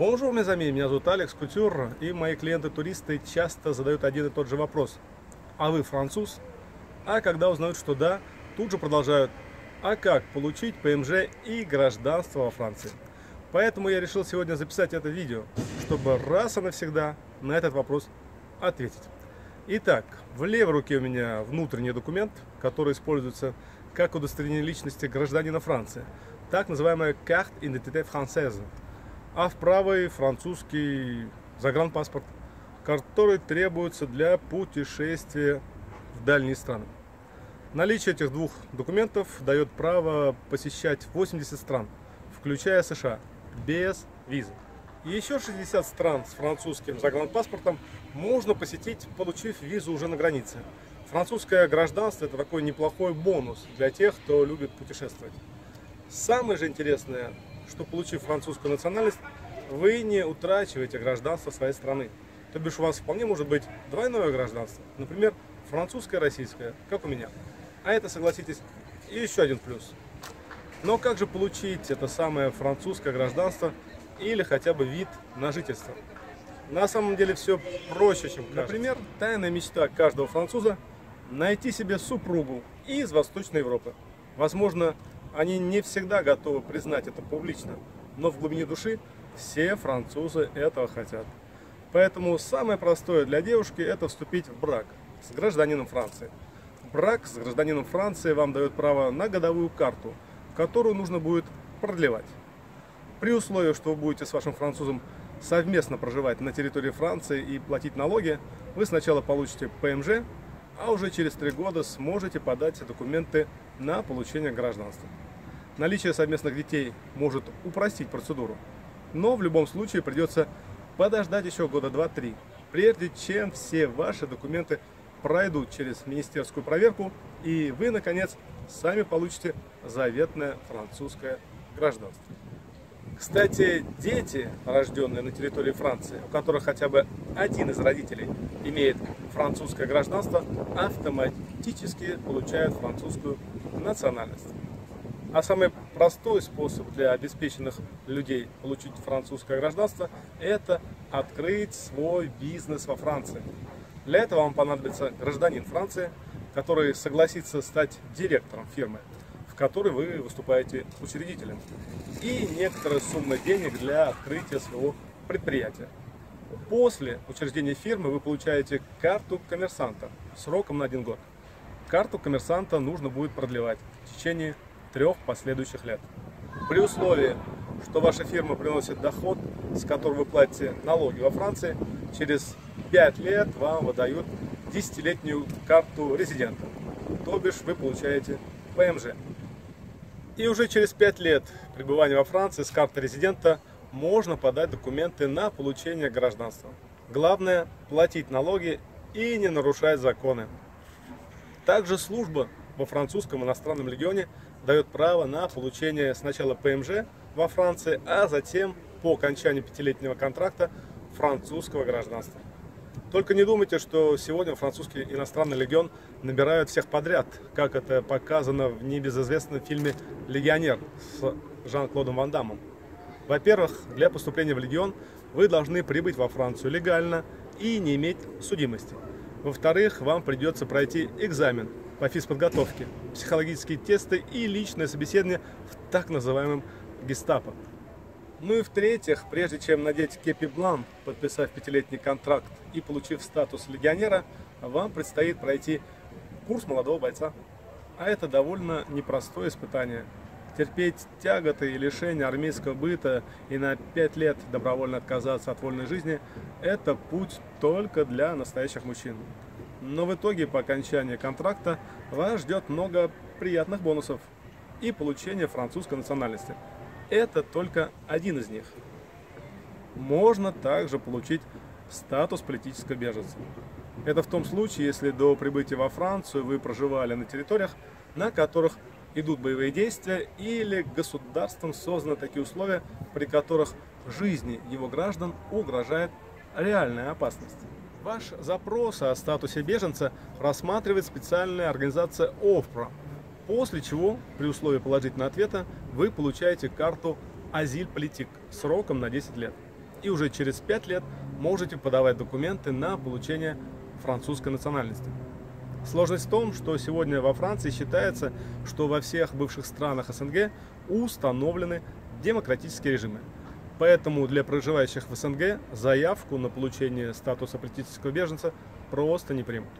Bonjour, mes amis, меня зовут Алекс Кутюр, и мои клиенты-туристы часто задают один и тот же вопрос. А вы француз? А когда узнают, что да, тут же продолжают. А как получить ПМЖ и гражданство во Франции? Поэтому я решил сегодня записать это видео, чтобы раз и навсегда на этот вопрос ответить. Итак, в левой руке у меня внутренний документ, который используется как удостоверение личности гражданина Франции, так называемая carte d'identité française, а в правой французский загранпаспорт, который требуется для путешествия в дальние страны. Наличие этих двух документов дает право посещать 80 стран, включая США, без визы. И еще 60 стран с французским загранпаспортом можно посетить, получив визу уже на границе. Французское гражданство – это такой неплохой бонус для тех, кто любит путешествовать. Самое же интересное, что получив французскую национальность, вы не утрачиваете гражданство своей страны. То бишь у вас вполне может быть двойное гражданство. Например, французское, российское, как у меня. А это, согласитесь, еще один плюс. Но как же получить это самое французское гражданство или хотя бы вид на жительство? На самом деле все проще, чем кажется. Например, тайная мечта каждого француза – найти себе супругу из Восточной Европы. Возможно, они не всегда готовы признать это публично, но в глубине души все французы этого хотят. Поэтому самое простое для девушки – это вступить в брак с гражданином Франции. Брак с гражданином Франции вам дает право на годовую карту, которую нужно будет продлевать. При условии, что вы будете с вашим французом совместно проживать на территории Франции и платить налоги, вы сначала получите ПМЖ, а уже через три года сможете подать документы на получение гражданства. Наличие совместных детей может упростить процедуру, но в любом случае придется подождать еще года два-три, прежде чем все ваши документы пройдут через министерскую проверку, и вы, наконец, сами получите заветное французское гражданство. Кстати, дети, рожденные на территории Франции, у которых хотя бы один из родителей имеет французское гражданство, автоматически получают французскую национальность. А самый простой способ для обеспеченных людей получить французское гражданство – это открыть свой бизнес во Франции. Для этого вам понадобится гражданин Франции, который согласится стать директором фирмы, которой вы выступаете учредителем, и некоторая сумма денег для открытия своего предприятия. После учреждения фирмы вы получаете карту коммерсанта сроком на один год. Карту коммерсанта нужно будет продлевать в течение трех последующих лет. При условии, что ваша фирма приносит доход, с которого вы платите налоги во Франции, через 5 лет вам выдают 10-летнюю карту резидента. То бишь вы получаете ПМЖ. И уже через 5 лет пребывания во Франции с карты резидента можно подать документы на получение гражданства. Главное платить налоги и не нарушать законы. Также служба во французском иностранном легионе дает право на получение сначала ПМЖ во Франции, а затем по окончании пятилетнего контракта французского гражданства. Только не думайте, что сегодня французский иностранный легион набирают всех подряд, как это показано в небезызвестном фильме «Легионер» с Жан-Клодом Ван Дамом. Во-первых, для поступления в легион вы должны прибыть во Францию легально и не иметь судимости. Во-вторых, вам придется пройти экзамен по физподготовке, психологические тесты и личное собеседование в так называемом гестапо. Ну и в-третьих, прежде чем надеть кепи блан, подписав пятилетний контракт и получив статус легионера, вам предстоит пройти курс молодого бойца. А это довольно непростое испытание. Терпеть тяготы и лишения армейского быта и на пять лет добровольно отказаться от вольной жизни – это путь только для настоящих мужчин. Но в итоге по окончании контракта вас ждет много приятных бонусов и получение французской национальности – это только один из них. Можно также получить статус политического беженца. Это в том случае, если до прибытия во Францию вы проживали на территориях, на которых идут боевые действия, или государством созданы такие условия, при которых жизни его граждан угрожает реальная опасность. Ваш запрос о статусе беженца рассматривает специальная организация ОФПРА – После чего, при условии положительного ответа, вы получаете карту Азиль Политик сроком на 10 лет. и уже через 5 лет можете подавать документы на получение французской национальности. Сложность в том, что сегодня во Франции считается, что во всех бывших странах СНГ установлены демократические режимы. Поэтому для проживающих в СНГ заявку на получение статуса политического беженца просто не примут.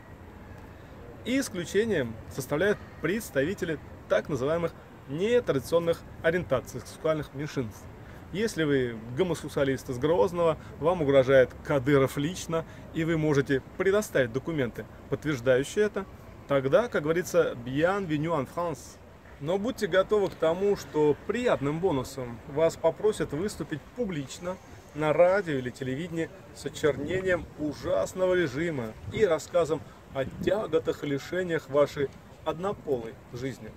И исключением составляют представители так называемых нетрадиционных ориентаций сексуальных меньшинств. Если вы гомосексуалист из Грозного, вам угрожает Кадыров лично, и вы можете предоставить документы, подтверждающие это, тогда, как говорится, bienvenue en France. Но будьте готовы к тому, что приятным бонусом вас попросят выступить публично на радио или телевидении с очернением ужасного режима и рассказом о тяготах и лишениях вашей однополой жизни.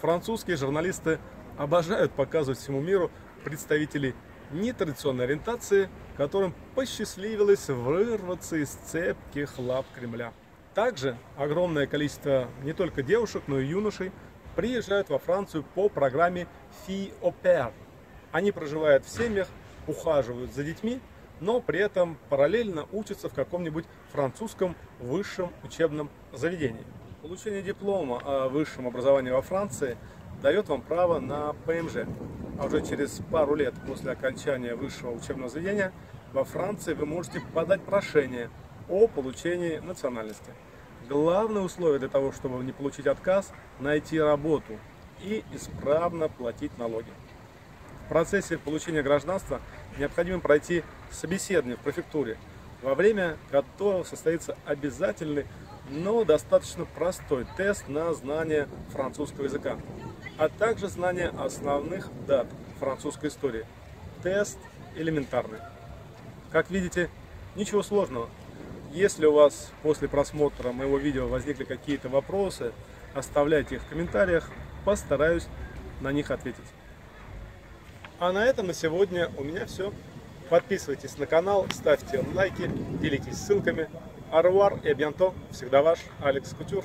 Французские журналисты обожают показывать всему миру представителей нетрадиционной ориентации, которым посчастливилось вырваться из цепких лап Кремля. Также огромное количество не только девушек, но и юношей приезжают во Францию по программе au Pair. Они проживают в семьях, ухаживают за детьми, но при этом параллельно учатся в каком-нибудь французском высшем учебном заведении. Получение диплома о высшем образовании во Франции дает вам право на ПМЖ. А уже через пару лет после окончания высшего учебного заведения во Франции вы можете подать прошение о получении национальности. Главное условие для того, чтобы не получить отказ, найти работу и исправно платить налоги. В процессе получения гражданства необходимо пройти собеседование в префектуре, во время которого состоится обязательный, но достаточно простой тест на знание французского языка, а также знание основных дат французской истории. Тест элементарный. Как видите, ничего сложного. Если у вас после просмотра моего видео возникли какие-то вопросы, оставляйте их в комментариях, постараюсь на них ответить. А на этом на сегодня у меня все. Подписывайтесь на канал, ставьте лайки, делитесь ссылками. Арвар и абьянто. Всегда ваш Алекс Кутюр.